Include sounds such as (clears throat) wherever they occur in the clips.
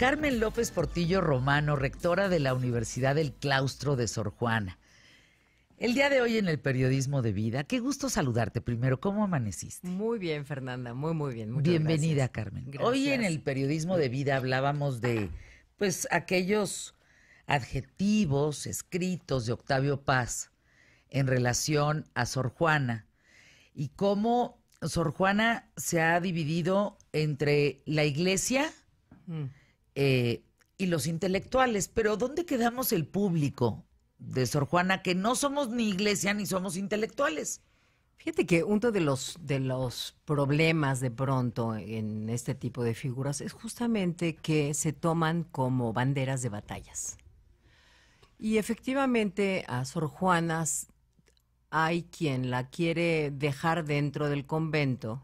Carmen López Portillo Romano, rectora de la Universidad del Claustro de Sor Juana. El día de hoy en el periodismo de vida, qué gusto saludarte primero. ¿Cómo amaneciste? Muy bien, Fernanda, muy, muy bien. Muchas Bienvenida, gracias. Carmen. Gracias. Hoy en el periodismo de vida hablábamos de, pues, aquellos adjetivos escritos de Octavio Paz en relación a Sor Juana y cómo Sor Juana se ha dividido entre la iglesia Mm. Eh, y los intelectuales. Pero ¿dónde quedamos el público de Sor Juana que no somos ni iglesia ni somos intelectuales? Fíjate que uno de los, de los problemas de pronto en este tipo de figuras es justamente que se toman como banderas de batallas. Y efectivamente a Sor Juana s- hay quien la quiere dejar dentro del convento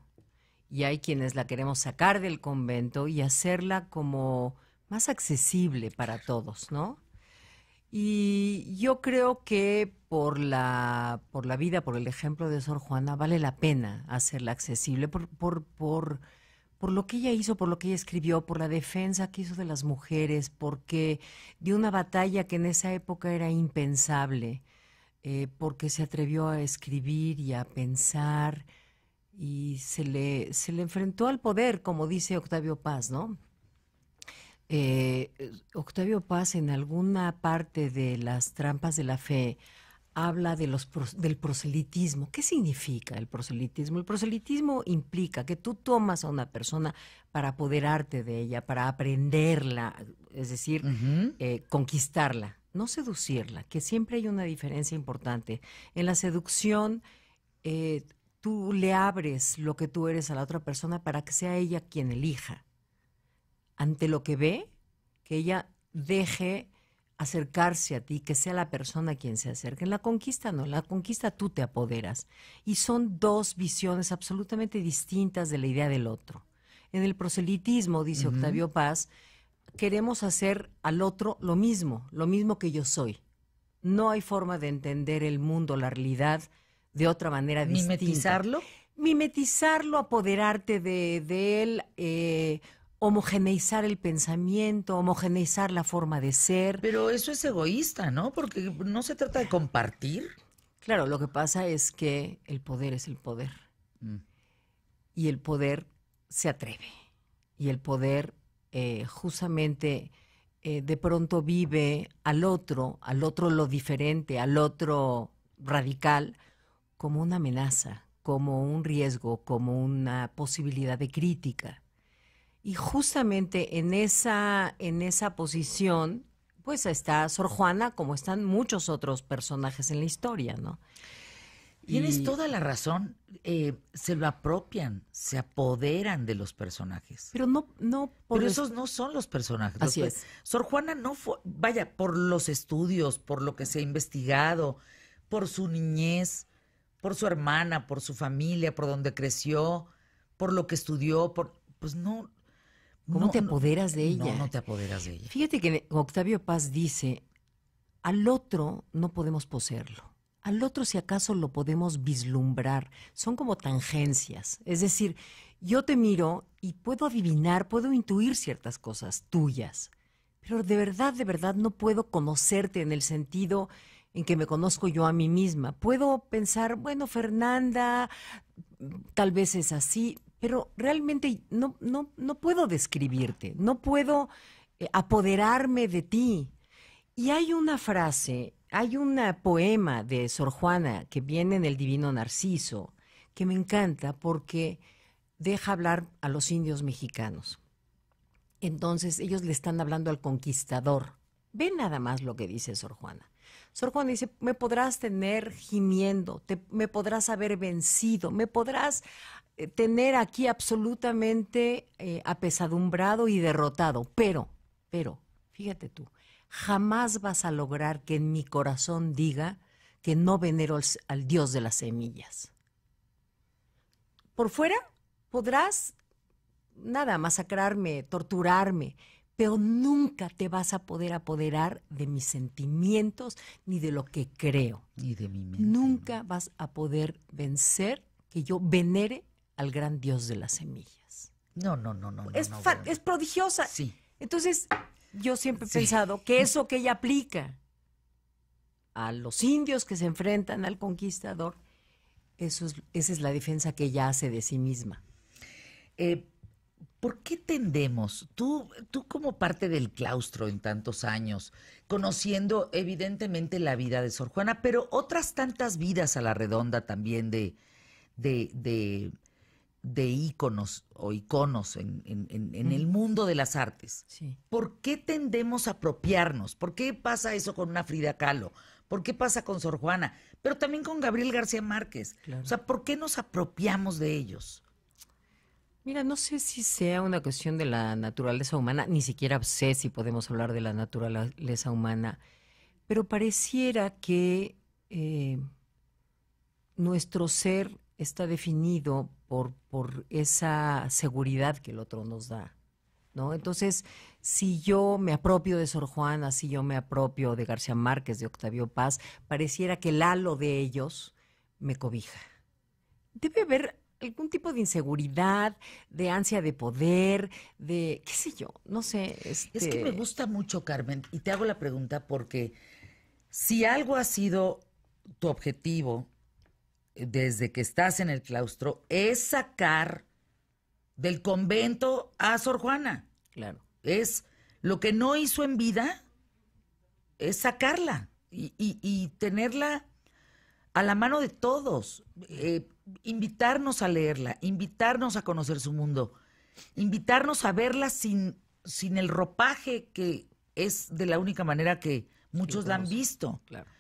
y hay quienes la queremos sacar del convento y hacerla como más accesible para todos, ¿no? Y yo creo que por la, por la vida, por el ejemplo de Sor Juana, vale la pena hacerla accesible por, por, por, por lo que ella hizo, por lo que ella escribió, por la defensa que hizo de las mujeres, porque dio una batalla que en esa época era impensable, eh, porque se atrevió a escribir y a pensar y se le, se le enfrentó al poder, como dice Octavio Paz, ¿no? Eh, Octavio Paz en alguna parte de las trampas de la fe habla de los del proselitismo. ¿Qué significa el proselitismo? El proselitismo implica que tú tomas a una persona para apoderarte de ella, para aprenderla, es decir, eh, conquistarla, no seducirla, que siempre hay una diferencia importante. En la seducción, eh, tú le abres lo que tú eres a la otra persona para que sea ella quien elija ante lo que ve, que ella deje acercarse a ti, que sea la persona quien se acerque. En la conquista no, en la conquista tú te apoderas. Y son dos visiones absolutamente distintas de la idea del otro. En el proselitismo, dice. Octavio Paz, queremos hacer al otro lo mismo, lo mismo que yo soy. No hay forma de entender el mundo, la realidad, de otra manera distinta ¿Mimetizarlo? mimetizarlo, apoderarte de, de él, eh, homogeneizar el pensamiento, homogeneizar la forma de ser. Pero eso es egoísta, ¿no? Porque no se trata de compartir. Claro, lo que pasa es que el poder es el poder Mm. y el poder se atreve y el poder eh, justamente eh, de pronto vive al otro, al otro lo diferente, al otro radical, como una amenaza, como un riesgo, como una posibilidad de crítica. Y justamente en esa, en esa posición, pues está Sor Juana, como están muchos otros personajes en la historia, ¿no? Tienes Y- toda la razón. Eh, se lo apropian, se apoderan de los personajes. Pero no, no por Pero esos no son los personajes. Así es. Sor Juana no fue, vaya, por los estudios, por lo que se ha investigado, por su niñez, por su hermana, por su familia, por donde creció, por lo que estudió, por, pues no. ¿Cómo no- te apoderas de ella? No, no te apoderas de ella. Fíjate que Octavio Paz dice, al otro no podemos poseerlo. Al otro si acaso lo podemos vislumbrar. Son como tangencias. Es decir, yo te miro y puedo adivinar, puedo intuir ciertas cosas tuyas. Pero de verdad, de verdad no puedo conocerte en el sentido en que me conozco yo a mí misma. Puedo pensar, bueno, Fernanda, tal vez es así, pero realmente no, no, no puedo describirte, no puedo eh, apoderarme de ti. Y hay una frase, hay un poema de Sor Juana que viene en el Divino Narciso, que me encanta porque deja hablar a los indios mexicanos. Entonces ellos le están hablando al conquistador. Ve nada más lo que dice Sor Juana. Sor Juana dice, me podrás tener gimiendo, te- me podrás haber vencido, me podrás eh, tener aquí absolutamente eh, apesadumbrado y derrotado, pero, pero, fíjate tú, jamás vas a lograr que en mi corazón diga que no venero al, al Dios de las semillas. Por fuera podrás, nada, masacrarme, torturarme, pero nunca te vas a poder apoderar de mis sentimientos ni de lo que creo. Y de mi mente. Nunca vas a poder vencer que yo venere al gran Dios de las semillas. No, no, no, no. es, no, es prodigiosa. Sí. Entonces, yo siempre he pensado que eso que ella aplica a los indios que se enfrentan al conquistador, eso es, esa es la defensa que ella hace de sí misma. Eh, ¿Por qué tendemos, tú, tú como parte del claustro en tantos años, conociendo evidentemente la vida de Sor Juana, pero otras tantas vidas a la redonda también de, de, de, de íconos o iconos en, el mundo de las artes? Sí. ¿Por qué tendemos a apropiarnos? ¿Por qué pasa eso con una Frida Kahlo? ¿Por qué pasa con Sor Juana? Pero también con Gabriel García Márquez. O sea, ¿por qué nos apropiamos de ellos? Mira, no sé si sea una cuestión de la naturaleza humana, ni siquiera sé si podemos hablar de la naturaleza humana, pero pareciera que eh, nuestro ser está definido por, por esa seguridad que el otro nos da. ¿No? Entonces, si yo me apropio de Sor Juana, si yo me apropio de García Márquez, de Octavio Paz, pareciera que el halo de ellos me cobija. Debe haber algún tipo de inseguridad, de ansia de poder, de qué sé yo, no sé. Es que me este gusta mucho, Carmen, y te hago la pregunta porque si algo ha sido tu objetivo desde que estás en el claustro, es sacar del convento a Sor Juana. Claro. Es lo que no hizo en vida, es sacarla y, tenerla a la mano de todos. Eh, invitarnos a leerla, invitarnos a conocer su mundo, invitarnos a verla sin, sin el ropaje que es de la única manera que muchos la han visto. Claro.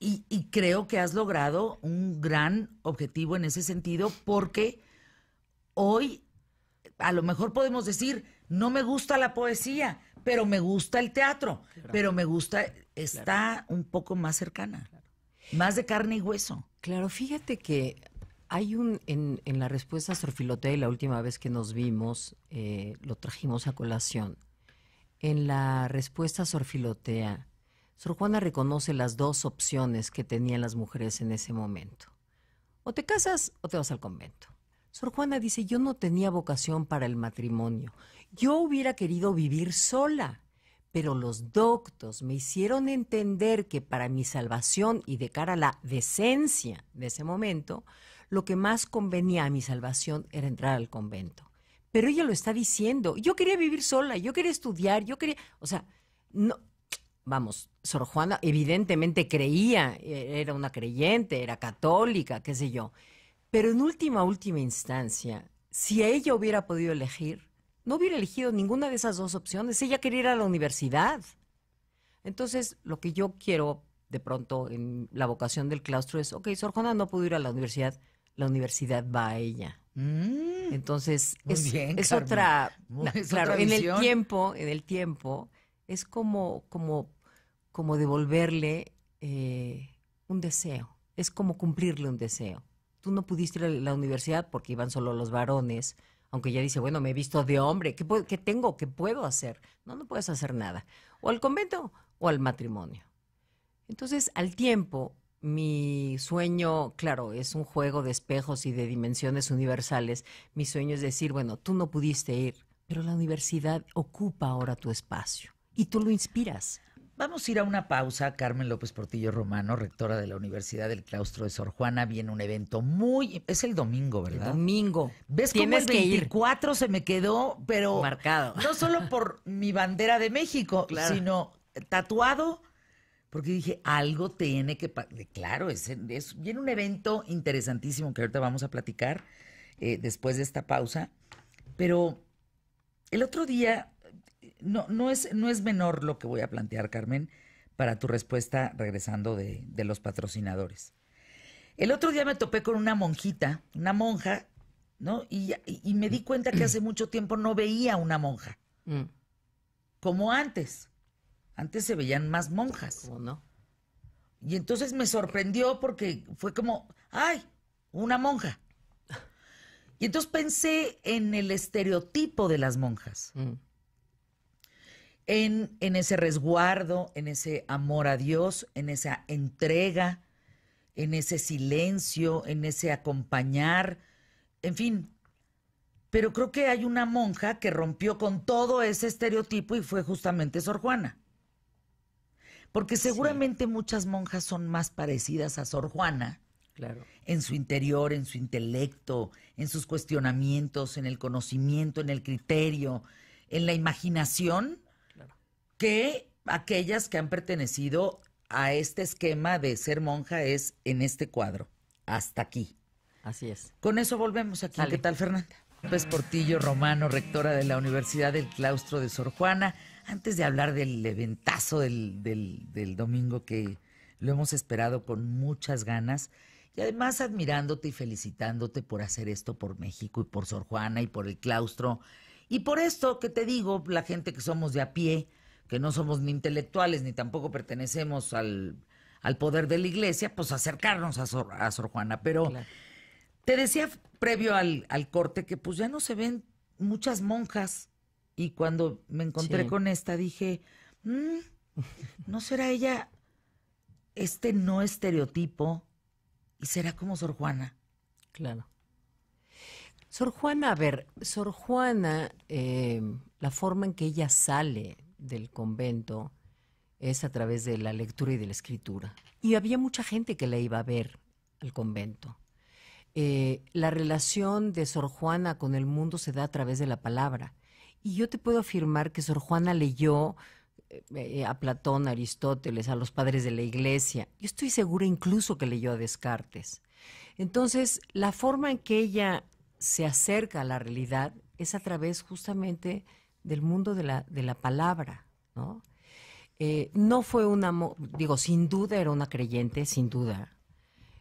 Y, y, creo que has logrado un gran objetivo en ese sentido porque hoy a lo mejor podemos decir, no me gusta la poesía, pero me gusta el teatro, pero me gusta, está un poco más cercana, más de carne y hueso. Claro, fíjate que hay un, en, la respuesta a Sorfilotea, la última vez que nos vimos, eh, lo trajimos a colación. En la respuesta a Sorfilotea, Sor Juana reconoce las dos opciones que tenían las mujeres en ese momento. O te casas o te vas al convento. Sor Juana dice, yo no tenía vocación para el matrimonio. Yo hubiera querido vivir sola pero los doctos me hicieron entender que para mi salvación y de cara a la decencia de ese momento, lo que más convenía a mi salvación era entrar al convento. Pero ella lo está diciendo. Yo quería vivir sola, yo quería estudiar, yo quería, o sea, no, vamos, Sor Juana evidentemente creía, e, era una creyente, era católica, qué sé yo. Pero en última, última instancia, si ella hubiera podido elegir, no hubiera elegido ninguna de esas dos opciones. Ella quería ir a la universidad. Entonces, lo que yo quiero de pronto en la vocación del claustro es, ok, Sor Juana no pudo ir a la universidad, la universidad va a ella. Mm. Entonces, es, otra, claro, en el tiempo, en el tiempo, es como, como, como devolverle eh, un deseo, es como cumplirle un deseo. Tú no pudiste ir a la universidad porque iban solo los varones, aunque ella dice, bueno, me he visto de hombre, ¿qué, ¿qué tengo? ¿Qué puedo hacer? No, no puedes hacer nada. O al convento o al matrimonio. Entonces, al tiempo, mi sueño, claro, es un juego de espejos y de dimensiones universales. Mi sueño es decir, bueno, tú no pudiste ir, pero la universidad ocupa ahora tu espacio y tú lo inspiras. Vamos a ir a una pausa. Carmen López Portillo Romano, rectora de la Universidad del Claustro de Sor Juana, viene un evento muy... Es el domingo, ¿verdad? domingo. ¿Ves cómo el 24 se me quedó, pero... Marcado. No solo por mi bandera de México, sino tatuado, porque dije, algo tiene que... Claro, es, es, viene un evento interesantísimo que ahorita vamos a platicar eh, después de esta pausa, pero el otro día no, no, es, no es menor lo que voy a plantear, Carmen, para tu respuesta regresando de, los patrocinadores. El otro día me topé con una monjita, una monja, ¿no? Y, me di cuenta que hace mucho tiempo no veía una monja. Mm. Como antes. Antes se veían más monjas. no? Y entonces me sorprendió porque fue como, ¡ay! Una monja. Y entonces pensé en el estereotipo de las monjas. Mm en, ese resguardo, en ese amor a Dios, en esa entrega, en ese silencio, en ese acompañar, en fin. Pero creo que hay una monja que rompió con todo ese estereotipo y fue justamente Sor Juana. Porque seguramente muchas monjas son más parecidas a Sor Juana. Claro. En su interior, en su intelecto, en sus cuestionamientos, en el conocimiento, en el criterio, en la imaginación, que aquellas que han pertenecido a este esquema de ser monja es en este cuadro. Hasta aquí. Así es. Con eso volvemos aquí. ¿Qué tal, Fernanda? López Portillo Romano, rectora de la Universidad del Claustro de Sor Juana. Antes de hablar del eventazo del, del, domingo que lo hemos esperado con muchas ganas y además admirándote y felicitándote por hacer esto por México y por Sor Juana y por el claustro y por esto que te digo, la gente que somos de a pie, que no somos ni intelectuales ni tampoco pertenecemos al, al poder de la iglesia, pues acercarnos a Sor, a Sor Juana. Pero te decía previo al, corte que pues ya no se ven muchas monjas y cuando me encontré con esta dije, mm, ¿no será ella este no estereotipo y será como Sor Juana? Claro. Sor Juana, a ver, Sor Juana, eh, la forma en que ella sale del convento es a través de la lectura y de la escritura. Y había mucha gente que la iba a ver al convento. Eh, la relación de Sor Juana con el mundo se da a través de la palabra. Y yo te puedo afirmar que Sor Juana leyó eh, a Platón, a Aristóteles, a los padres de la iglesia. Yo estoy segura incluso que leyó a Descartes. Entonces, la forma en que ella se acerca a la realidad es a través justamente del mundo de la, de la palabra, ¿no? Eh, no fue una, digo, sin duda era una creyente, sin duda.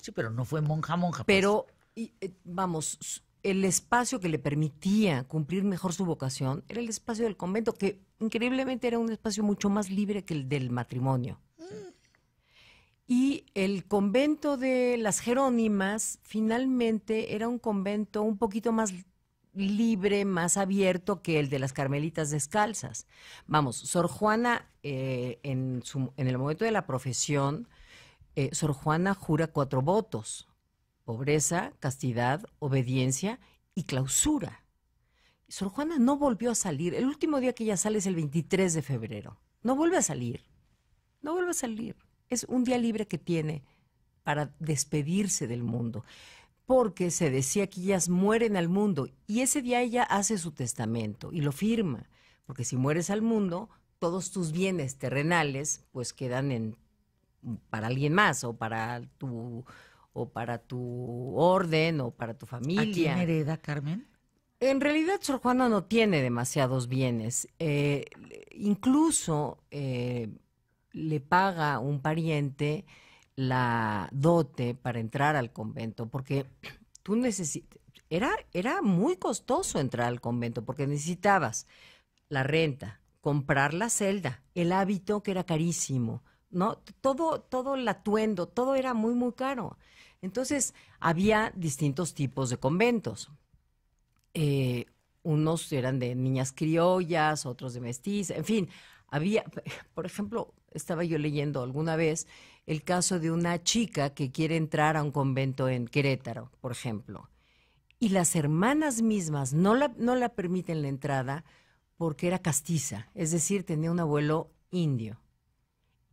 Sí, pero no fue monja, monja. Pues. Pero y, eh, vamos, el espacio que le permitía cumplir mejor su vocación era el espacio del convento, que increíblemente era un espacio mucho más libre que el del matrimonio. Y el convento de las Jerónimas finalmente era un convento un poquito más libre, más abierto que el de las Carmelitas Descalzas. Vamos, Sor Juana, eh, en, el momento de la profesión, eh, Sor Juana jura cuatro votos pobreza, castidad, obediencia y clausura. Sor Juana no volvió a salir. El último día que ella sale es el 23 de febrero. No vuelve a salir. No vuelve a salir. Es un día libre que tiene para despedirse del mundo. Porque se decía que ellas mueren al mundo y ese día ella hace su testamento y lo firma. Porque si mueres al mundo, todos tus bienes terrenales pues quedan en, para alguien más o para tu o para tu orden o para tu familia. ¿A quién hereda, Carmen? En realidad, Sor Juana no tiene demasiados bienes. Eh, incluso eh, le paga un pariente la dote para entrar al convento, porque (clears throat) tú necesitas. Era, era muy costoso entrar al convento, porque necesitabas la renta, comprar la celda, el hábito que era carísimo, ¿no? Todo, todo el atuendo, todo era muy, muy caro. Entonces, había distintos tipos de conventos. Eh, unos eran de niñas criollas, otros de mestizas, en fin, había, (laughs) por ejemplo, estaba yo leyendo alguna vez el caso de una chica que quiere entrar a un convento en Querétaro, por ejemplo, y las hermanas mismas no la, no la permiten la entrada porque era castiza, es decir, tenía un abuelo indio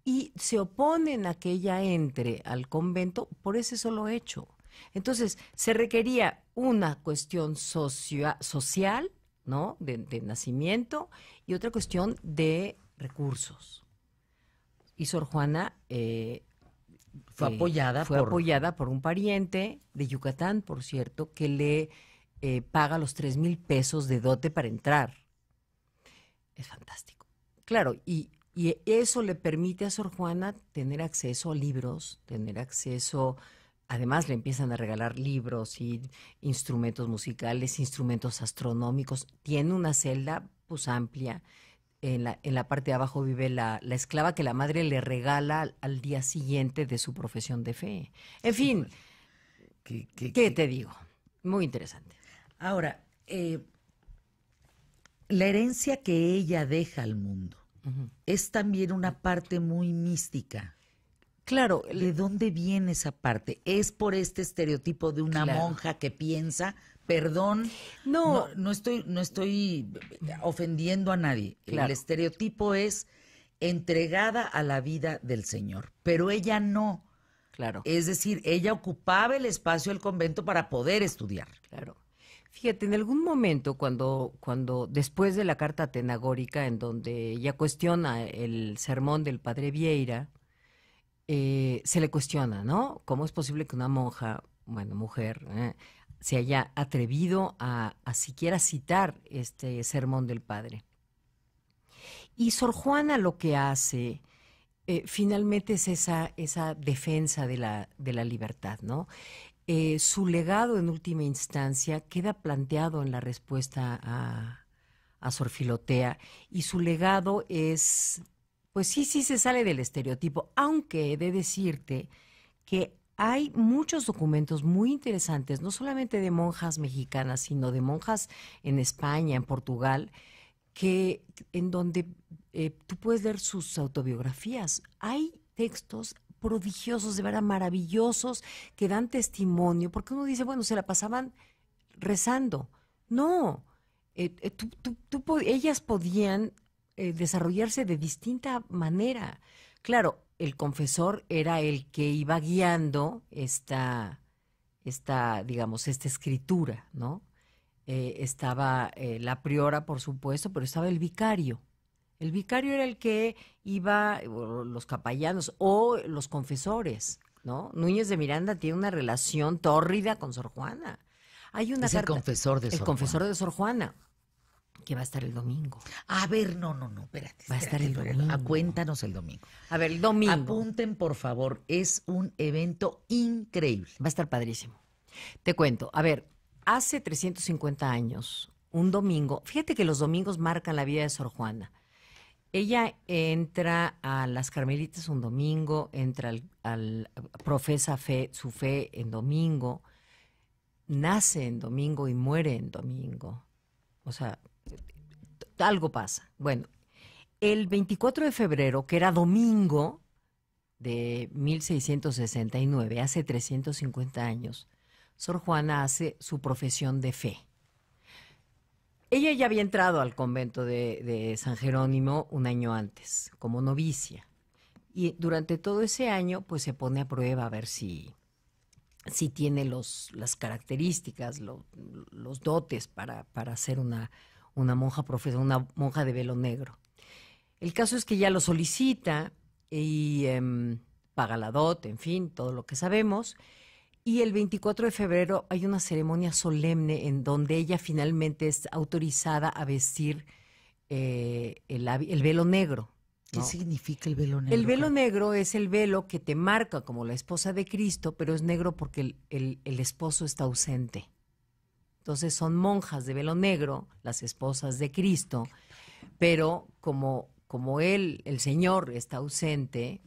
y se oponen a que ella entre al convento por ese solo hecho. Entonces, se requería una cuestión social, ¿no? De, nacimiento y otra cuestión de recursos. Y Sor Juana eh, fue eh, apoyada fue apoyada por un pariente de Yucatán, por cierto, que le eh, paga los tres mil pesos de dote para entrar. Es fantástico. Claro, y y eso le permite a Sor Juana tener acceso a libros, tener acceso, además le empiezan a regalar libros y instrumentos musicales, instrumentos astronómicos. Tiene una celda pues amplia. En la, en la parte de abajo vive la, la esclava que la madre le regala al, día siguiente de su profesión de fe. En fin, ¿qué, te digo? Muy interesante. Ahora, eh, la herencia que ella deja al mundo es también una parte muy mística. Claro. ¿De dónde viene esa parte? ¿Es por este estereotipo de una monja que piensa? perdón, no, no, estoy, no estoy ofendiendo a nadie. El estereotipo es entregada a la vida del Señor, pero ella no. Claro. Es decir, ella ocupaba el espacio del convento para poder estudiar. Claro. Fíjate, en algún momento, cuando, cuando después de la carta tenagórica, en donde ella cuestiona el sermón del padre Vieira, eh, se le cuestiona, ¿no? ¿Cómo es posible que una monja, bueno, mujer, eh, se haya atrevido a, siquiera citar este sermón del padre? Y Sor Juana lo que hace eh, finalmente es esa, esa defensa de la, de la libertad, ¿no? Su legado en última instancia queda planteado en la respuesta a, a Sor Filotea y su legado es pues sí, sí se sale del estereotipo, aunque he de decirte que hay muchos documentos muy interesantes, no solamente de monjas mexicanas, sino de monjas en España, en Portugal, que en donde eh, tú puedes leer sus autobiografías. Hay textos prodigiosos, de verdad maravillosos, que dan testimonio, porque uno dice, bueno, se la pasaban rezando. No, eh, eh, ellas podían eh, desarrollarse de distinta manera. Claro, el confesor era el que iba guiando esta, esta digamos, esta escritura, ¿no? Estaba la priora, por supuesto, pero estaba el vicario. El vicario era el que iba, los capellanos o los confesores, ¿no? Núñez de Miranda tiene una relación tórrida con Sor Juana. Hay una es el confesor de Sor El confesor de Sor Juana que va a estar el domingo. A ver, no, no, no, espérate. Va a estar el domingo. A, cuéntanos el domingo. A ver, el domingo. Apunten, por favor, es un evento increíble. Va a estar padrísimo. Te cuento, a ver, hace 350 años, un domingo, fíjate que los domingos marcan la vida de Sor Juana. Ella entra a las Carmelitas un domingo, entra al, profesa fe, su fe en domingo, nace en domingo y muere en domingo. O sea, algo pasa. Bueno, el 24 de febrero, que era domingo de 1669, hace 350 años, Sor Juana hace su profesión de fe. Ella ya había entrado al convento de, San Jerónimo un año antes, como novicia. Y durante todo ese año, pues se pone a prueba a ver si, si tiene los, las características, los dotes para, para ser una, una monja profesora, una monja de velo negro. El caso es que ya lo solicita y em, paga la dote, en fin, todo lo que sabemos. Y el 24 de febrero hay una ceremonia solemne en donde ella finalmente es autorizada a vestir eh, el, velo negro. ¿Qué significa el velo negro? El velo negro es el velo que te marca como la esposa de Cristo, pero es negro porque el esposo está ausente. Entonces son monjas de velo negro, las esposas de Cristo, pero como, como él, el Señor, está ausente,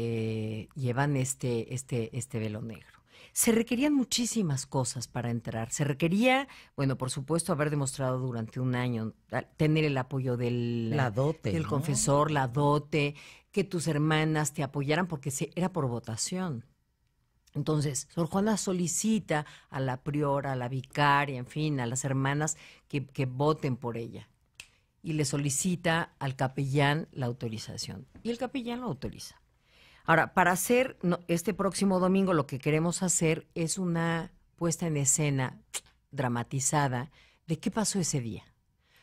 eh, llevan este, este, este velo negro. Se requerían muchísimas cosas para entrar. Se requería, bueno, por supuesto, haber demostrado durante un año, tener el apoyo del, la dote, del confesor, la dote, que tus hermanas te apoyaran, porque se, era por votación. Entonces, Sor Juana solicita a la priora, a la vicaria, en fin, a las hermanas que, voten por ella. Y le solicita al capellán la autorización. Y el capellán lo autoriza. Ahora, para hacer este próximo domingo, lo que queremos hacer es una puesta en escena dramatizada de qué pasó ese día.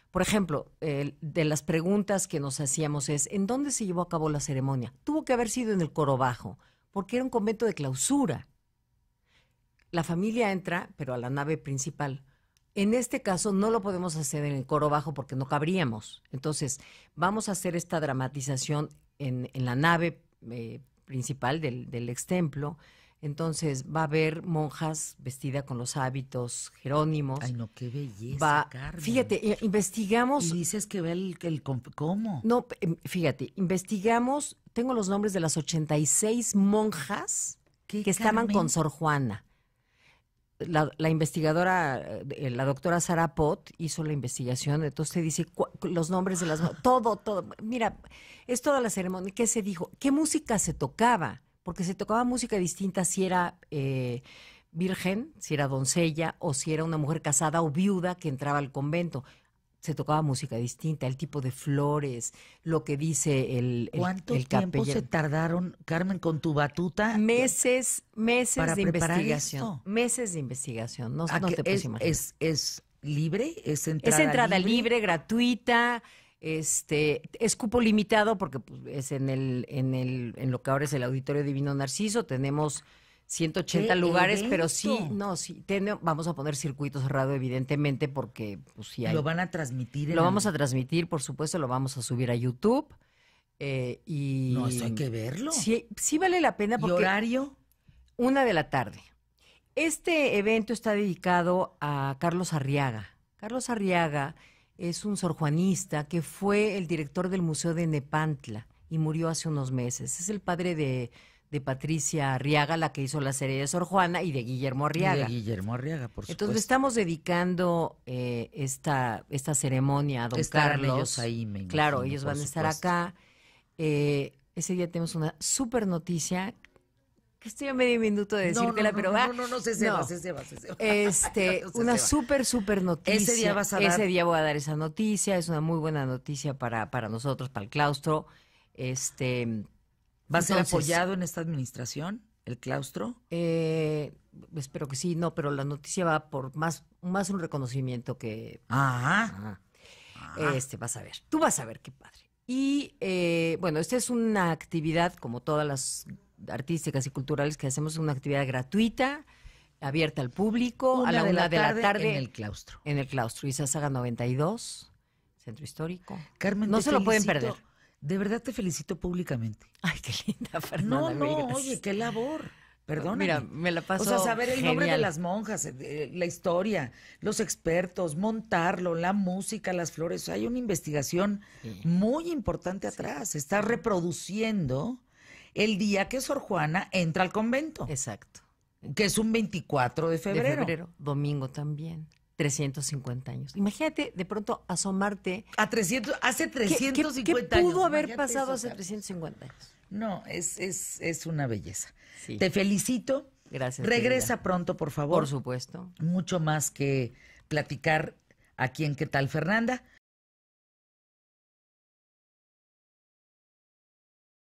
Por ejemplo, de las preguntas que nos hacíamos es, ¿en dónde se llevó a cabo la ceremonia? Tuvo que haber sido en el coro bajo porque era un convento de clausura. La familia entra, pero a la nave principal. En este caso no lo podemos hacer en el coro bajo porque no cabríamos. Entonces, vamos a hacer esta dramatización en, la nave eh, principal del, del ex templo. Entonces va a haber monjas vestidas con los hábitos jerónimos. Ay, no, qué belleza. fíjate, eh, investigamos. Y dices que ve el, el, ¿Cómo? No, em, fíjate, investigamos tengo los nombres de las 86 monjas que estaban con Sor Juana. La, investigadora, eh, la doctora Sara Pot hizo la investigación, entonces te dice los nombres de las todo, todo. Mira, es toda la ceremonia. ¿Qué se dijo? ¿Qué música se tocaba? Porque se tocaba música distinta si era eh, virgen, si era doncella o si era una mujer casada o viuda que entraba al convento. Se tocaba música distinta, el tipo de flores, lo que dice el, el ¿Cuánto el tiempo se tardaron, Carmen, con tu batuta? Meses, meses para de investigación. esto? Meses de investigación. No, ¿A no te puedes es, imaginar. es, es libre? ¿Es Es entrada, entrada libre, gratuita, este, es cupo limitado porque pues, es en el, en el, en lo que ahora es el Auditorio Divino Narciso, tenemos 180 ¡Qué lugares, pero sí, no, sí, ten- vamos a poner circuito cerrado, evidentemente, porque pues sí hay. Lo van a transmitir. en Lo vamos a transmitir, por supuesto, lo vamos a subir a YouTube. eh, y No, eso hay que verlo. Sí, sí vale la pena ¿Y porque horario? una de la tarde. Este evento está dedicado a Carlos Arriaga. Carlos Arriaga es un sorjuanista que fue el director del Museo de Nepantla y murió hace unos meses. Es el padre de, de Patricia Arriaga, la que hizo la serie de Sor Juana, y de Guillermo Y Arriaga. De Guillermo Arriaga, por Entonces supuesto. estamos dedicando eh, esta, esta ceremonia a don Estarán Carlos. ellos ahí, me Claro, ellos van a estar acá. Eh, ese día tenemos una súper noticia que estoy a medio minuto de decírtela, no, no, pero no, va. no, no, no, se se ceba, se. (laughs) Este, No se una ceba. súper, súper noticia. Ese día vas a dar- Ese día voy a dar esa noticia. Es una muy buena noticia para, para nosotros, para el claustro. Este, ¿Va a ser apoyado en esta administración, el claustro? eh, espero que sí, no, pero la noticia va por más, más un reconocimiento que Ah, Ajá. Este, vas a ver. Tú vas a ver qué padre. Y eh, bueno, esta es una actividad, como todas las artísticas y culturales que hacemos, una actividad gratuita, abierta al público, a la una de la tarde, en el claustro. en el claustro Izazaga 92, Centro Histórico. Carmen, No se lo pueden perder. De verdad te felicito públicamente. Ay, qué linda, (laughs) Fernanda. No, no, oye, qué labor. Perdona. Mira, me la paso O sea, saber el nombre de las monjas, eh, la historia, los expertos, montarlo, la música, las flores. O sea, hay una investigación Sí. muy importante atrás. Está reproduciendo el día que Sor Juana entra al convento, Exacto. que es un 24 de De febrero. febrero, domingo también. 350 años. Imagínate de pronto asomarte. A 300, hace ¿Qué- qué- 350 qué, años. pudo haber Imagínate pasado eso, hace Carmen. 350 años? No, es, es, es una belleza. Sí. Te felicito. Gracias. Regresa querida. pronto, por favor. Por supuesto. Mucho más que platicar aquí en ¿Qué tal, Fernanda?